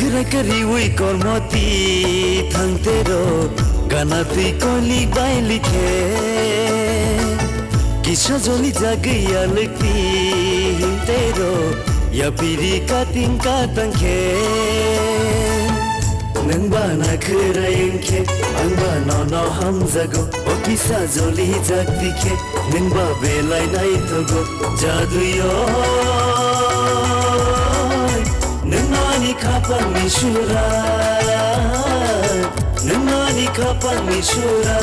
नखरा करी उई कर्मती थांतेरो गाना तुई कली बाई लिखे किसा जोली जागैया लगती तेरो या पिरी का तिंका तंखे नंबा नखरा इंखे अंबा नो नो हम जगो ka parmeshwara numani ka parmeshwara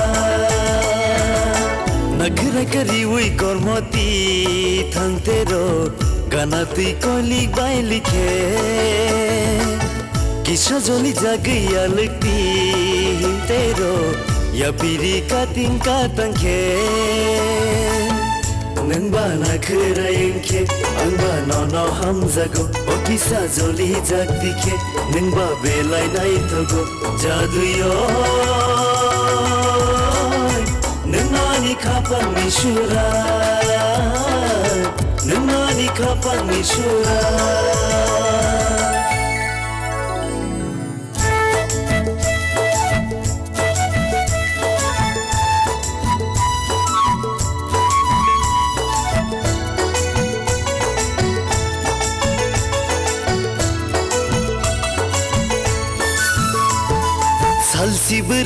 nagra kari ui kormati thantero ganati koli bai likhe kisha joli jagiya likti hintero ya piri ka tinka tankhe कली बाई लिखे किसा जोली जागैया लगती तेरो या पिरी का तिंका तंखे नंबा नखरा इंखे अंबा नो नो हम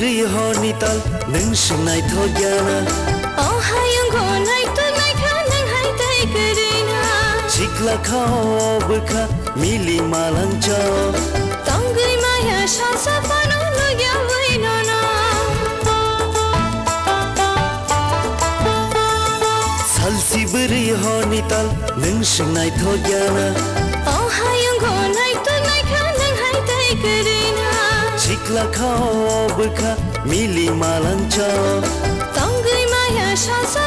rì ho ni tal nâng sân này thôi gia na ô oh, hai ông gò này tôi mai khá nâng hai tay kề đi na chích là khao bơ khá mi li mà lăng cho tông gửi mai hà sao sa pha nó lo gia với nó na sal si bơ rì ho ni tal nâng sân này thôi gia na ô oh, hai ông gò này tôi mai khá nâng hai tay kề đi चितला खाओ बखा मिली मालांचा तंगई माया शासा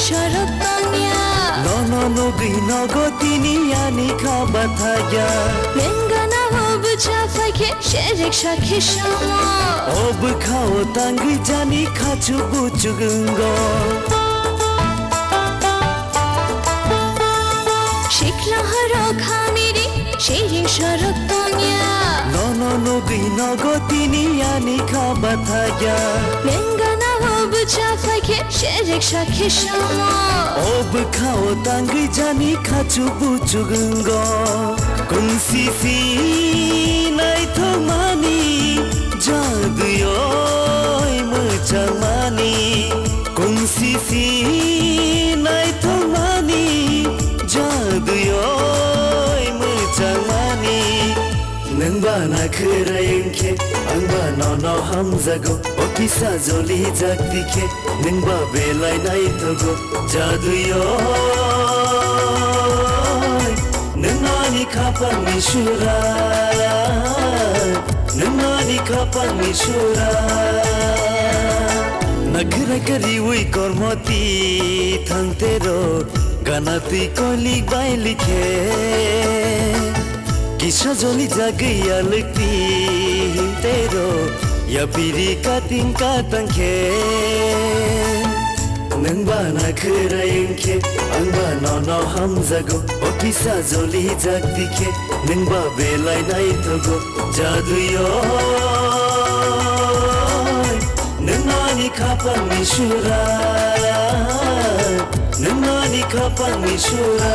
শরতনিয়া নন নদী নগতিনিয়া জানি খাচু বুচুগুঙ্গ শিখলা হর Khamenei শেরে শরতনিয়া জাফাকে শেরেক সাখে শাম ওব খাও তাঙ্গি জানি খাচু বুচু গঙ্গ কুনসি C নাই তো মানি জাদুয় মুচা মানি কুনসি সি नंबा नखरा इंखे अंबा नो नो हम जगो ओ किसा जोली जागती खे नंबा बेलाई नाइ तगो जादू यो नंगानी खापन मिशुरा नंगानी खापन मिशुरा नखरा करी उई कर्मती थांतेरो गाना तुई कली बाई लिखे किसा जोली जागैया लगती तेरो या पिरी तंखे। नंबा नखरा इंखे अंबा नो नो हम जगो ओ किसा जोली जागती खे नंबा बेलाई नाई तगो जादू यो नंगानी खापन मिशुरा kapang misura